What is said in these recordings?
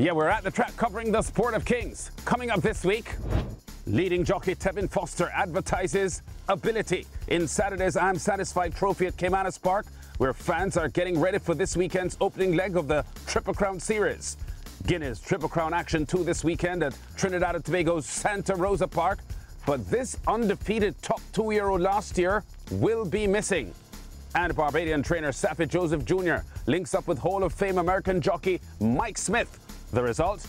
Yeah, we're at the track covering the sport of kings. Coming up this week, leading jockey Tevin Foster advertises ability in Saturday's I'm Satisfied Trophy at Caymanas Park, where fans are getting ready for this weekend's opening leg of the Triple Crown Series. Guineas Triple Crown action too this weekend at Trinidad and Tobago's Santa Rosa Park. But this undefeated top two-year-old last year will be missing. And Barbadian trainer Saffie Joseph Jr. links up with Hall of Fame American jockey Mike Smith the result?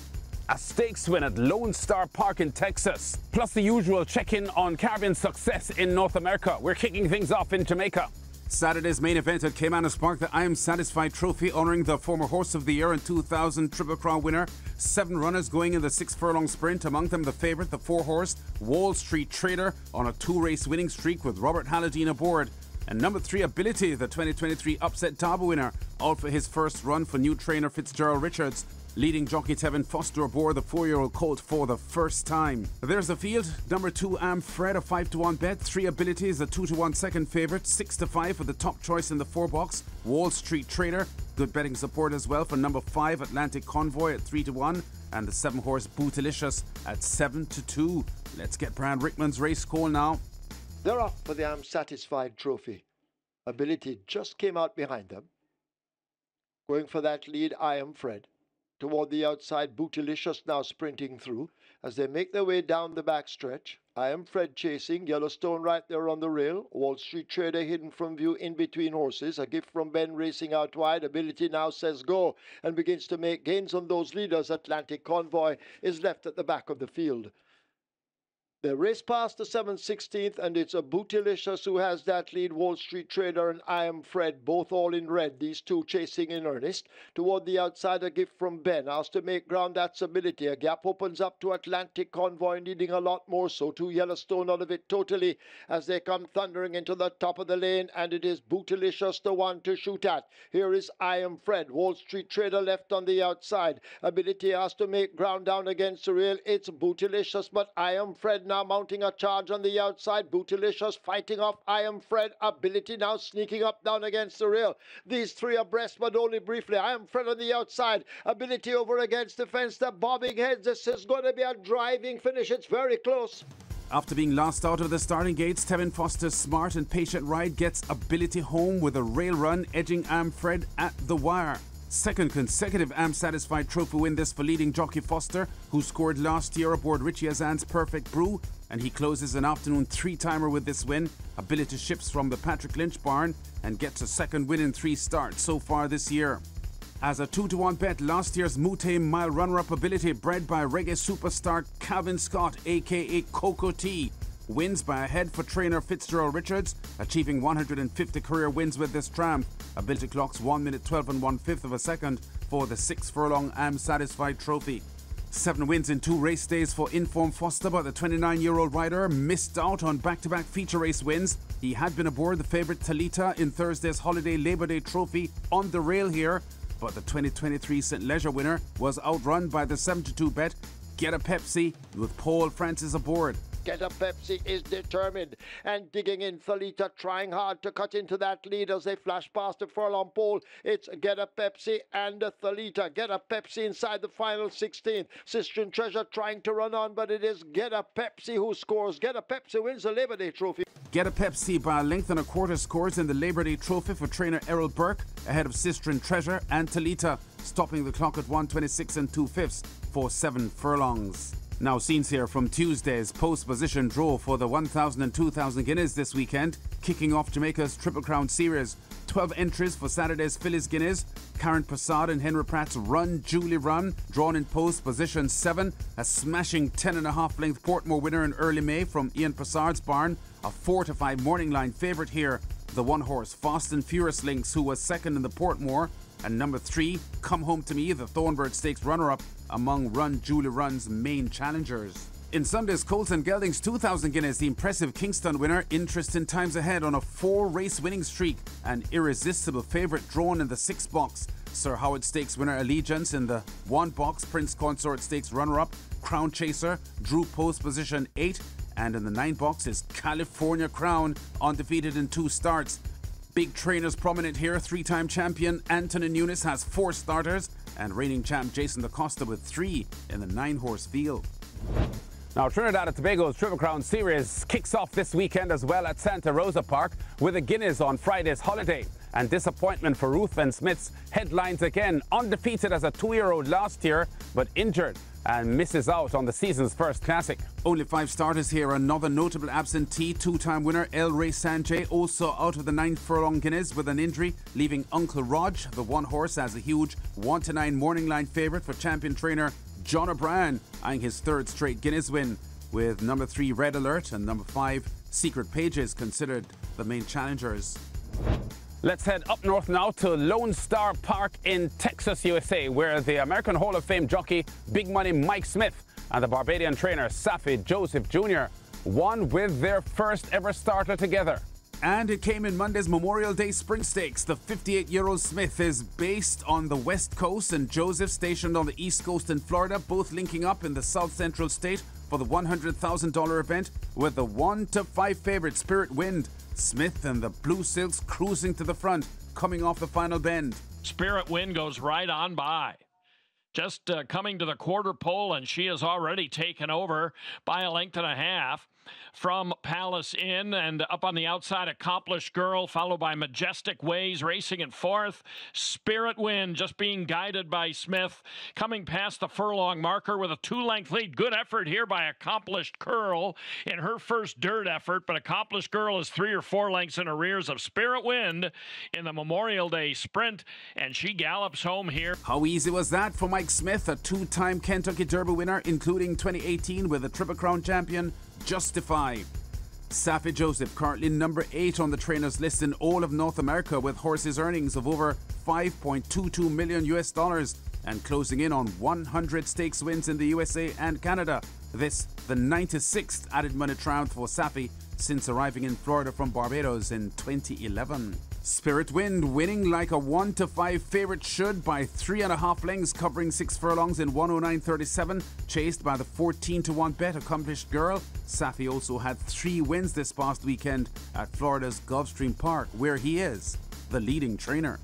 A stakes win at Lone Star Park in Texas. Plus the usual check-in on Caribbean success in North America. We're kicking things off in Jamaica. Saturday's main event at Caymanas Park, the I Am Satisfied Trophy, honoring the former Horse of the Year and 2000 Triple Crown winner. Seven runners going in the six furlong sprint, among them the favourite, the four horse Wall Street Trader, on a two race winning streak with Robert Halledeen aboard. And number three, Ability, the 2023 Upset Derby winner, out for his first run for new trainer Fitzgerald Richards leading jockey Tevin Foster aboard the four-year-old colt for the first time. There's the field. Number two, Am Fred, a 5 to 1 bet. Three abilities, a 2 to 1 second favourite. 6 to 5 for the top choice in the four box. Wall Street Trader. Good betting support as well for number five, Atlantic Convoy at 3 to 1. And the seven horse Bootylicious at 7 to 2. Let's get Brand Rickman's race call now. They're off for the I'm Satisfied trophy. Ability just came out behind them. Going for that lead, I am Fred toward the outside. Bootylicious now sprinting through as they make their way down the backstretch. I am Fred chasing. Yellowstone right there on the rail. Wall Street Trader hidden from view in between horses. A gift from Ben racing out wide. Ability now says go and begins to make gains on those leaders. Atlantic Convoy is left at the back of the field. The race past the 716th, and it's a Bootylicious who has that lead. Wall Street Trader and I Am Fred, both all in red. These two chasing in earnest. Toward the outside, a gift from Ben. Asked to make ground that's ability. A gap opens up to Atlantic Convoy, needing a lot more so. To Yellowstone out of it totally as they come thundering into the top of the lane, and it is Bootylicious the one to shoot at. Here is I Am Fred. Wall Street Trader left on the outside. Ability has to make ground down against the rail. It's Bootylicious, but I Am Fred now mounting a charge on the outside. Bootylicious fighting off I am Fred. Ability now sneaking up down against the rail. These three abreast, but only briefly. I am Fred on the outside. Ability over against the fence. The bobbing heads. This is going to be a driving finish. It's very close. After being lost out of the starting gates, Tevin Foster's smart and patient ride gets ability home with a rail run, edging Amfred at the wire. Second consecutive Am Satisfied Trophy win this for leading jockey Foster, who scored last year aboard Richie Azan's Perfect Brew, and he closes an afternoon three-timer with this win. Ability ships from the Patrick Lynch barn and gets a second win in three starts so far this year. As a 2-to-1 bet, last year's Mute Mile runner-up ability bred by reggae superstar Calvin Scott, aka Cocoa Tea, wins by a head for trainer Fitzgerald Richards, achieving 150 career wins with this tramp. Ability clocks 1 minute 12 and 1 fifth of a second for the 6 furlong Am Satisfied trophy. Seven wins in two race days for Inform Foster, but the 29 year old rider missed out on back to back feature race wins. He had been aboard the favourite Talita in Thursday's Holiday Labor Day Trophy on the rail here, but the 2023 St. Leger winner was outrun by the 72 bet Get a Pepsi with Paul Francis aboard. Get a Pepsi is determined and digging in. Thalita trying hard to cut into that lead as they flash past the furlong pole. It's Get a Pepsi and Thalita. Get a Pepsi inside the final 16. Sistren Treasure trying to run on, but it is Get a Pepsi who scores. Get a Pepsi wins the Labor Day Trophy. Get a Pepsi by a length and a quarter scores in the Labor Day Trophy for trainer Errol Burke ahead of Sistren Treasure and Thalita, stopping the clock at 126 and 2 fifths for seven furlongs. Now, scenes here from Tuesday's post position draw for the 1,000 and 2,000 Guineas this weekend, kicking off Jamaica's Triple Crown Series. 12 entries for Saturday's Fillies Guineas. Karen Parsard and Henry Pratt's Run Julie Run, drawn in post position 7. A smashing 10.5 length Portmore winner in early May from Ian Parsard's barn. A 4 to 5 morning line favourite here. The one horse Fast and Furious Links, who was second in the Portmore. And number 3, Come Home to Me, the Thornbird Stakes runner up among Run Julie Run's main challengers. In Sunday's Colts and Geldings 2000 Guineas, the impressive Kingston winner, interest in times ahead on a four race winning streak, an irresistible favourite drawn in the six box. Sir Howard Stakes winner Allegiance in the one box, Prince Consort Stakes runner up, Crown Chaser, drew post position 8, and in the nine box is California Crown, undefeated in two starts. Big trainers prominent here. Three time champion Anthony Nunes has four starters, and reigning champ Jason DaCosta with three in the nine horse field. Now, Trinidad and Tobago's Triple Crown Series kicks off this weekend as well at Santa Rosa Park with a Guineas on Friday's holiday. And disappointment for Ruth Ruthven Smiths headlines again, undefeated as a two year old last year, but injured and misses out on the season's first classic. Only five starters here. Another notable absentee, two-time winner El Rey Sanjay, also out of the ninth furlong Guineas with an injury, leaving Uncle Rog, the one horse, as a huge 1 to 9 morning line favourite for champion trainer John O'Brien, eyeing his third straight Guineas win, with number three Red Alert and number five Secret Pages considered the main challengers. Let's head up north now to Lone Star Park in Texas, USA, where the American Hall of Fame jockey Big Money Mike Smith and the Barbadian trainer Saffie Joseph Jr. won with their first ever starter together. And it came in Monday's Memorial Day Sprint Stakes. The 58 year old Smith is based on the West Coast and Joseph stationed on the East Coast in Florida, both linking up in the South Central state for the $100,000 event with the 1 to 5 favorite Spirit Wind. Smith and the Blue Silks cruising to the front, coming off the final bend. Spirit Wind goes right on by. Just uh, coming to the quarter pole, and she has already taken over by a length and a half from Palace Inn and up on the outside, Accomplished Girl, followed by Majestic Ways racing in fourth. Spirit Wind just being guided by Smith, coming past the furlong marker with a two length lead. Good effort here by Accomplished Girl in her first dirt effort, but Accomplished Girl is three or four lengths in arrears of Spirit Wind in the Memorial Day sprint, and she gallops home here. How easy was that for Mike Smith, a two time Kentucky Derby winner, including 2018 with a Triple Crown champion? Justify. Saffie Joseph, currently number 8 on the trainers list in all of North America with horses earnings of over 5.22 million US dollars and closing in on 100 stakes wins in the USA and Canada. This, the 96th added money triumph for Saffie since arriving in Florida from Barbados in 2011. Spirit Wind winning like a 1 to 5 favourite should by 3.5 lengths, covering 6 furlongs in 109.37, chased by the 14 to 1 bet accomplished girl. Saffie also had 3 wins this past weekend at Florida's Gulfstream Park, where he is the leading trainer.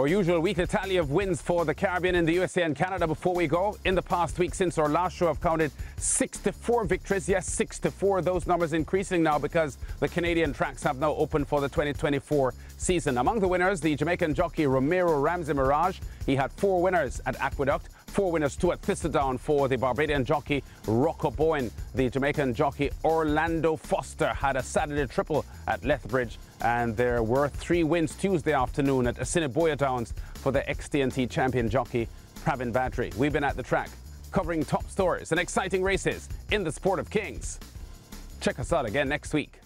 Our usual weekly tally of wins for the Caribbean in the USA and Canada before we go. In the past week since our last show, I've counted 6 to 4 victories. Yes, 6 to 4. Those numbers increasing now because the Canadian tracks have now opened for the 2024 season. Among the winners, the Jamaican jockey Romero Ramsey Mirage. He had four winners at Aqueduct. Four winners, two at Thistledown for the Barbadian jockey Rocco Bowen. The Jamaican jockey Orlando Foster had a Saturday triple at Lethbridge, and there were three wins Tuesday afternoon at Assiniboia Downs for the XTNT champion jockey Pravin Badri. We've been at the track covering top stories and exciting races in the sport of kings. Check us out again next week.